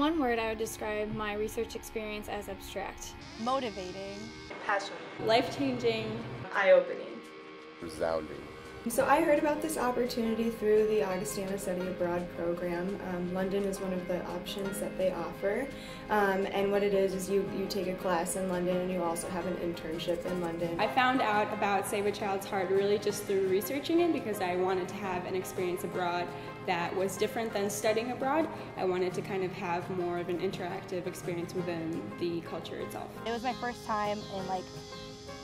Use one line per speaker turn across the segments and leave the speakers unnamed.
one word, I would describe my research experience as abstract.
Motivating.
Passionate.
Life changing.
Eye opening.
Resounding.
So I heard about this opportunity through the Augustana Study Abroad program. Um, London is one of the options that they offer. Um, and what it is is you, you take a class in London and you also have an internship in London.
I found out about Save a Child's Heart really just through researching it because I wanted to have an experience abroad that was different than studying abroad. I wanted to kind of have more of an interactive experience within the culture itself.
It was my first time in like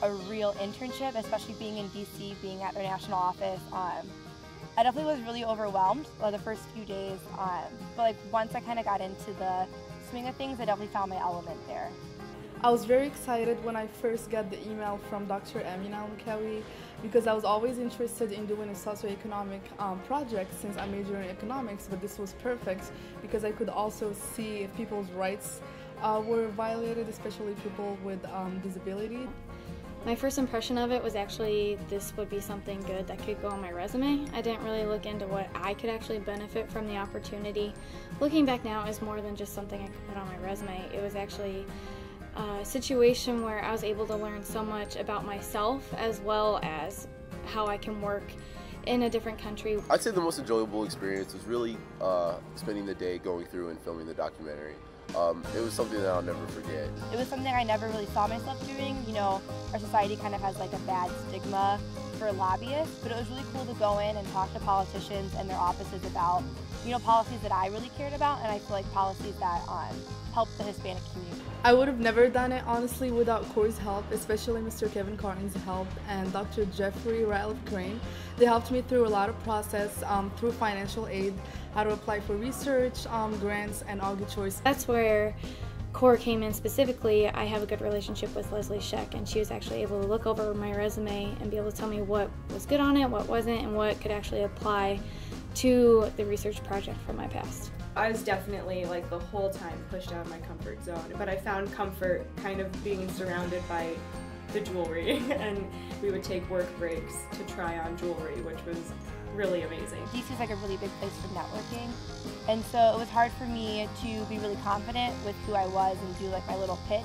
a real internship, especially being in DC, being at their national office. Um, I definitely was really overwhelmed uh, the first few days, um, but like once I kind of got into the swing of things, I definitely found my element there.
I was very excited when I first got the email from Dr. Amina Kelly because I was always interested in doing a socioeconomic um, project since I majored in economics, but this was perfect because I could also see if people's rights uh, were violated, especially people with um, disability.
My first impression of it was actually this would be something good that could go on my resume. I didn't really look into what I could actually benefit from the opportunity. Looking back now, it was more than just something I could put on my resume. It was actually a situation where I was able to learn so much about myself as well as how I can work in a different country.
I'd say the most enjoyable experience was really uh, spending the day going through and filming the documentary. Um, it was something that I'll never forget.
It was something I never really saw myself doing. You know, our society kind of has like a bad stigma for lobbyists, but it was really cool to go in and talk to politicians and their offices about, you know, policies that I really cared about, and I feel like policies that um, help the Hispanic community.
I would have never done it honestly without Corey's help, especially Mr. Kevin Carney's help and Dr. Jeffrey Ratliff Crane. They helped me through a lot of process um, through financial aid, how to apply for research, um, grants, and all Augie Choice.
That's where CORE came in specifically. I have a good relationship with Leslie Scheck, and she was actually able to look over my resume and be able to tell me what was good on it, what wasn't, and what could actually apply to the research project from my past.
I was definitely like the whole time pushed out of my comfort zone, but I found comfort kind of being surrounded by the jewelry and we would take work breaks to try on jewelry, which was really amazing.
DC is like a really big place for networking, and so it was hard for me to be really confident with who I was and do like my little pitch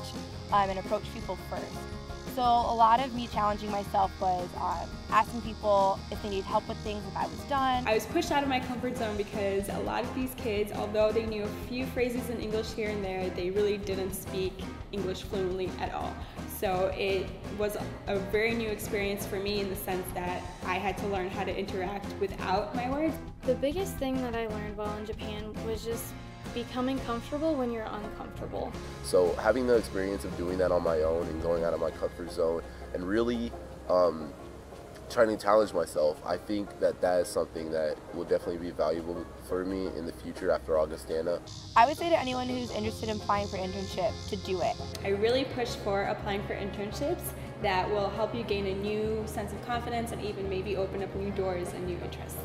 um, and approach people first. So a lot of me challenging myself was um, asking people if they need help with things if I was done.
I was pushed out of my comfort zone because a lot of these kids, although they knew a few phrases in English here and there, they really didn't speak English fluently at all. So it was a very new experience for me in the sense that I had to learn how to interact without my words.
The biggest thing that I learned while in Japan was just becoming comfortable when you're uncomfortable.
So having the experience of doing that on my own and going out of my comfort zone and really um, trying to challenge myself, I think that that is something that will definitely be valuable for me in the future after Augustana.
I would say to anyone who's interested in applying for internship to do it.
I really push for applying for internships that will help you gain a new sense of confidence and even maybe open up new doors and new interests.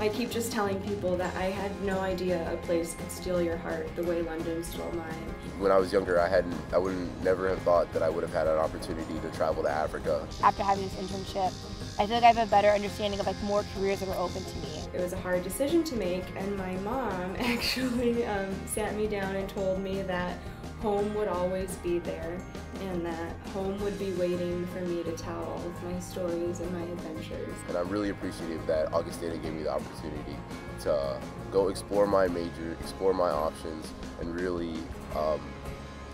I keep just telling people that I had no idea a place could steal your heart the way London stole mine.
When I was younger, I hadn't, I wouldn't never have thought that I would have had an opportunity to travel to Africa.
After having this internship, I feel like I have a better understanding of like more careers that were open to me.
It was a hard decision to make, and my mom actually um, sat me down and told me that home would always be there and that home would be waiting for me to tell all of my stories and my adventures.
And I'm really appreciative that Augustana gave me the opportunity to go explore my major, explore my options, and really um,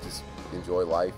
just enjoy life.